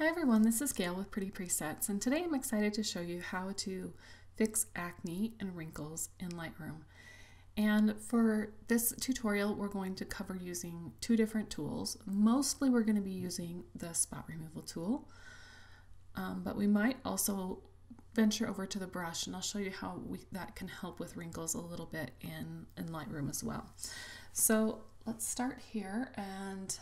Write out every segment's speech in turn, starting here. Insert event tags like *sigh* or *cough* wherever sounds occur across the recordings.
Hi everyone, this is Gail with Pretty Presets and today I'm excited to show you how to fix acne and wrinkles in Lightroom. And for this tutorial we're going to cover using two different tools. Mostly we're going to be using the spot removal tool, um, but we might also venture over to the brush and I'll show you how we, that can help with wrinkles a little bit in, in Lightroom as well. So let's start here and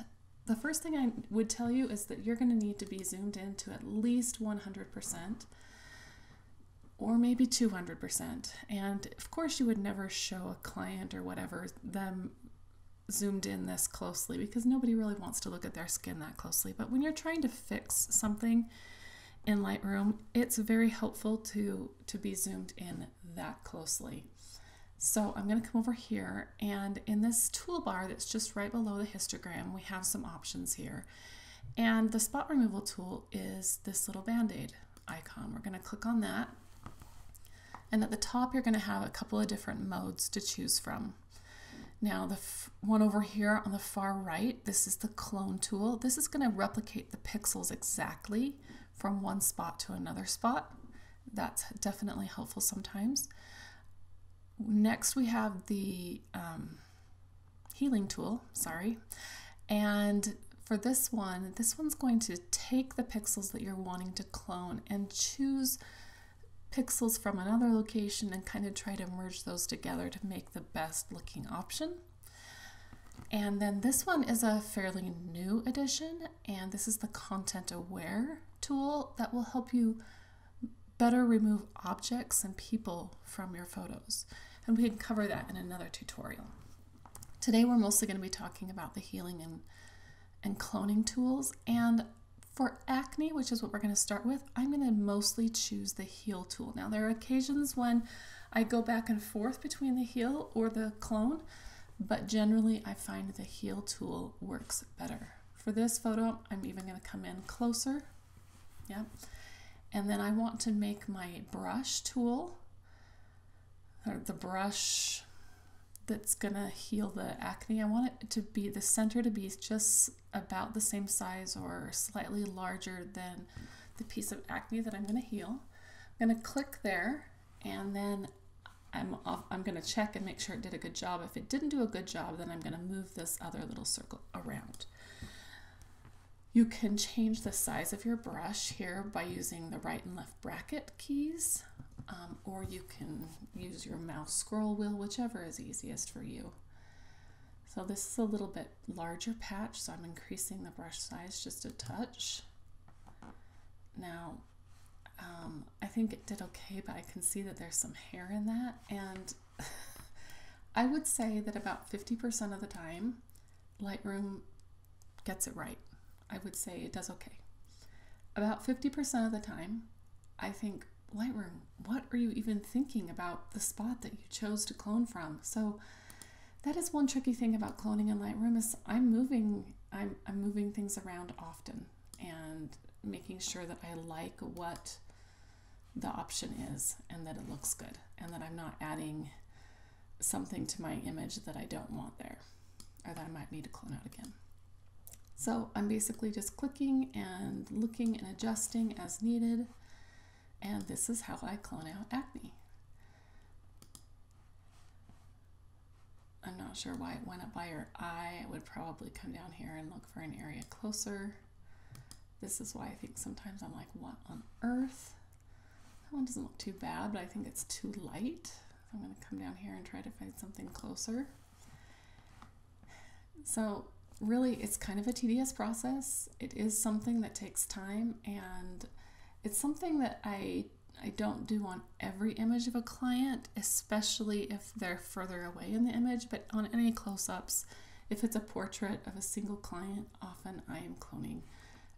the first thing I would tell you is that you're going to need to be zoomed in to at least 100% or maybe 200%. And of course, you would never show a client or whatever them zoomed in this closely because nobody really wants to look at their skin that closely. But when you're trying to fix something in Lightroom, it's very helpful to, to be zoomed in that closely. So I'm going to come over here and in this toolbar that's just right below the histogram, we have some options here. And the spot removal tool is this little band-aid icon. We're going to click on that. And at the top, you're going to have a couple of different modes to choose from. Now, the one over here on the far right, this is the clone tool. This is going to replicate the pixels exactly from one spot to another spot. That's definitely helpful sometimes. Next, we have the um, healing tool, sorry. And for this one, this one's going to take the pixels that you're wanting to clone and choose pixels from another location and kind of try to merge those together to make the best looking option. And then this one is a fairly new addition, and this is the content aware tool that will help you better remove objects and people from your photos and we can cover that in another tutorial. Today we're mostly going to be talking about the healing and, and cloning tools and for acne, which is what we're going to start with, I'm going to mostly choose the heal tool. Now there are occasions when I go back and forth between the heal or the clone, but generally I find the heal tool works better. For this photo, I'm even going to come in closer. Yeah. And then I want to make my brush tool Uh, the brush that's gonna heal the acne. I want it to be the center to be just about the same size or slightly larger than the piece of acne that I'm gonna heal. I'm gonna click there and then I'm, off, I'm gonna check and make sure it did a good job. If it didn't do a good job, then I'm gonna move this other little circle around. You can change the size of your brush here by using the right and left bracket keys um, or you can use your mouse scroll wheel, whichever is easiest for you. So this is a little bit larger patch, so I'm increasing the brush size just a touch. Now, um, I think it did okay, but I can see that there's some hair in that, and *laughs* I would say that about 50% of the time, Lightroom gets it right. I would say it does okay. About 50% of the time, I think Lightroom, what are you even thinking about the spot that you chose to clone from? So that is one tricky thing about cloning in Lightroom is I'm moving I'm, I'm moving things around often and making sure that I like what the option is and that it looks good and that I'm not adding something to my image that I don't want there or that I might need to clone out again. So I'm basically just clicking and looking and adjusting as needed and this is how I clone out acne. I'm not sure why it went up by your eye. I would probably come down here and look for an area closer. This is why I think sometimes I'm like, what on earth? That one doesn't look too bad, but I think it's too light. I'm to come down here and try to find something closer. So really, it's kind of a tedious process. It is something that takes time and it's something that I I don't do on every image of a client, especially if they're further away in the image, but on any close-ups, if it's a portrait of a single client, often I am cloning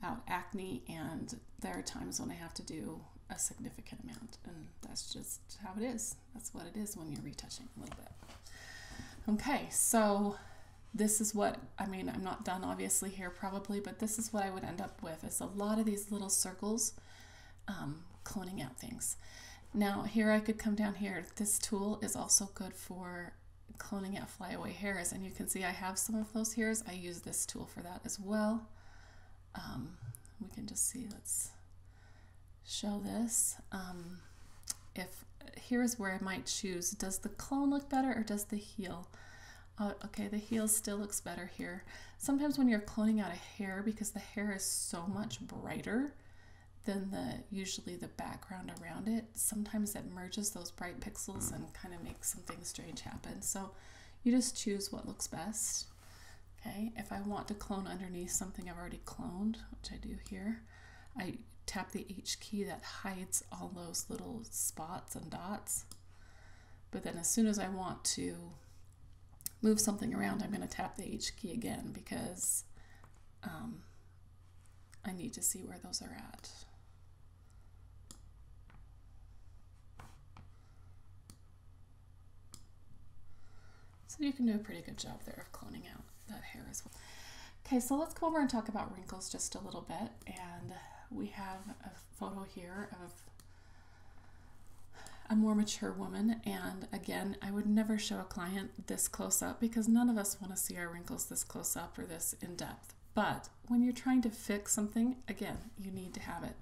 out acne and there are times when I have to do a significant amount and that's just how it is. That's what it is when you're retouching a little bit. Okay, so this is what, I mean, I'm not done obviously here probably, but this is what I would end up with is a lot of these little circles um, cloning out things. Now here I could come down here. This tool is also good for cloning out flyaway hairs and you can see I have some of those hairs. I use this tool for that as well. Um, we can just see, let's show this. Um, if here's where I might choose, does the clone look better or does the heal? Uh, okay, the heal still looks better here. Sometimes when you're cloning out a hair, because the hair is so much brighter than the usually the background around it, sometimes it merges those bright pixels and kind of makes something strange happen. So you just choose what looks best. Okay, if I want to clone underneath something I've already cloned, which I do here, I tap the H key that hides all those little spots and dots. But then as soon as I want to move something around, I'm going to tap the H key again because um, I need to see where those are at. So you can do a pretty good job there of cloning out that hair as well. Okay, so let's go over and talk about wrinkles just a little bit. And we have a photo here of a more mature woman. And again, I would never show a client this close up because none of us want to see our wrinkles this close up or this in depth. But when you're trying to fix something, again, you need to have it.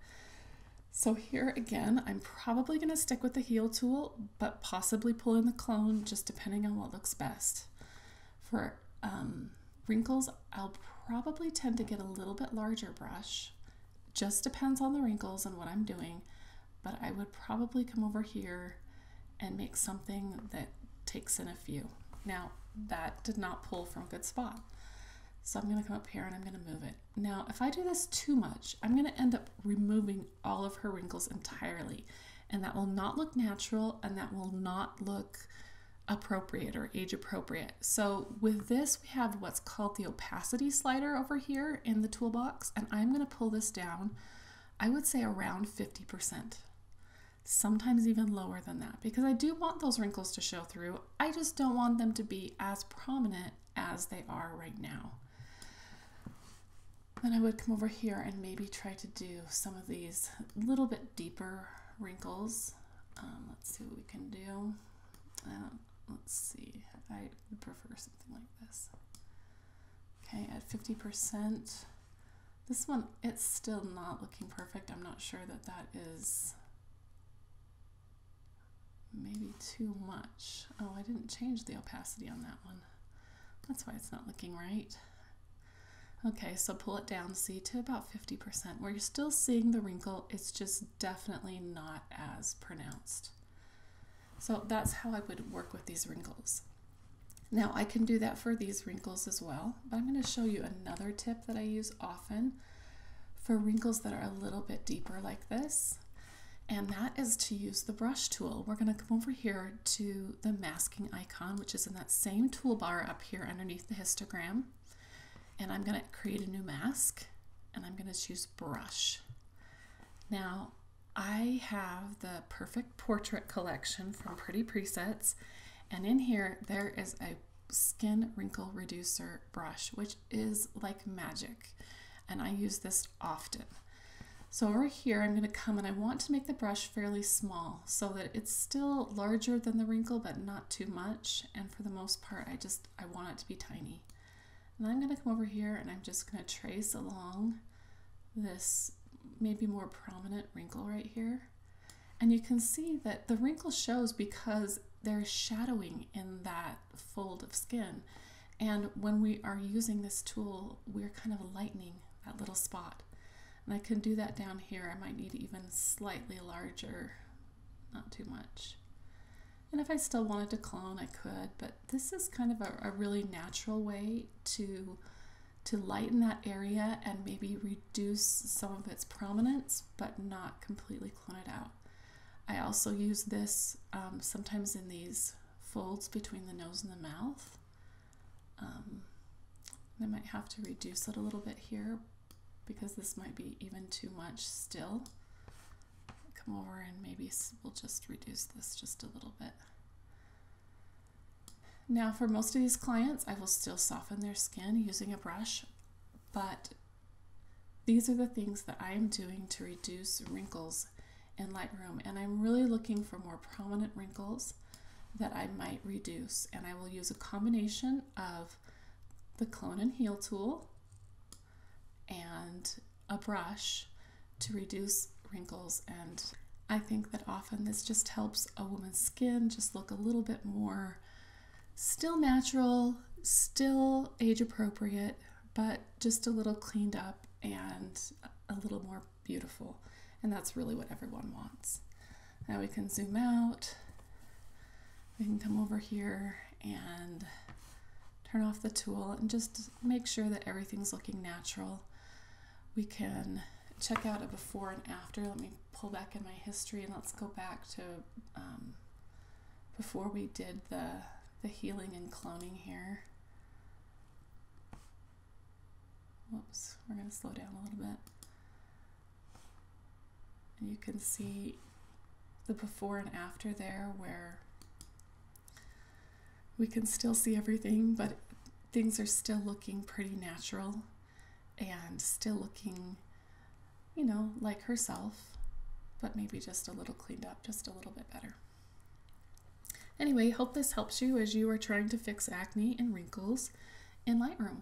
So here again, I'm probably going to stick with the heal tool, but possibly pull in the clone just depending on what looks best. For um, wrinkles, I'll probably tend to get a little bit larger brush. Just depends on the wrinkles and what I'm doing, but I would probably come over here and make something that takes in a few. Now, that did not pull from a good spot. So I'm going to come up here and I'm going to move it. Now, if I do this too much, I'm going to end up removing all of her wrinkles entirely. And that will not look natural and that will not look appropriate or age appropriate. So with this, we have what's called the opacity slider over here in the toolbox. And I'm going to pull this down, I would say around 50%. Sometimes even lower than that because I do want those wrinkles to show through. I just don't want them to be as prominent as they are right now. Then I would come over here and maybe try to do some of these little bit deeper wrinkles. Um, let's see what we can do. Uh, let's see, I would prefer something like this. Okay, at 50%, this one, it's still not looking perfect. I'm not sure that that is maybe too much. Oh, I didn't change the opacity on that one. That's why it's not looking right. Okay, so pull it down, see, to about 50%, where you're still seeing the wrinkle, it's just definitely not as pronounced. So that's how I would work with these wrinkles. Now I can do that for these wrinkles as well, but I'm going to show you another tip that I use often for wrinkles that are a little bit deeper like this, and that is to use the brush tool. We're going to come over here to the masking icon, which is in that same toolbar up here underneath the histogram and I'm going to create a new mask and I'm going to choose brush. Now, I have the Perfect Portrait collection from Pretty Presets, and in here there is a skin wrinkle reducer brush, which is like magic, and I use this often. So over here, I'm going to come and I want to make the brush fairly small so that it's still larger than the wrinkle, but not too much. And for the most part, I just, I want it to be tiny. And I'm going to come over here and I'm just going to trace along this maybe more prominent wrinkle right here. And you can see that the wrinkle shows because there's shadowing in that fold of skin. And when we are using this tool, we're kind of lightening that little spot. And I can do that down here. I might need even slightly larger, not too much. And if I still wanted to clone, I could, but this is kind of a, a really natural way to to lighten that area and maybe reduce some of its prominence, but not completely clone it out. I also use this um, sometimes in these folds between the nose and the mouth. Um, I might have to reduce it a little bit here because this might be even too much still come over and maybe we'll just reduce this just a little bit. Now for most of these clients, I will still soften their skin using a brush, but these are the things that I am doing to reduce wrinkles in Lightroom. And I'm really looking for more prominent wrinkles that I might reduce. And I will use a combination of the clone and heal tool and a brush to reduce wrinkles and I think that often this just helps a woman's skin just look a little bit more still natural, still age appropriate, but just a little cleaned up and a little more beautiful. And that's really what everyone wants. Now we can zoom out. We can come over here and turn off the tool and just make sure that everything's looking natural. We can check out a before and after. Let me pull back in my history and let's go back to um, before we did the, the healing and cloning here. Whoops, we're going to slow down a little bit. And you can see the before and after there where we can still see everything, but things are still looking pretty natural and still looking, you know, like herself, but maybe just a little cleaned up, just a little bit better. Anyway, hope this helps you as you are trying to fix acne and wrinkles in Lightroom.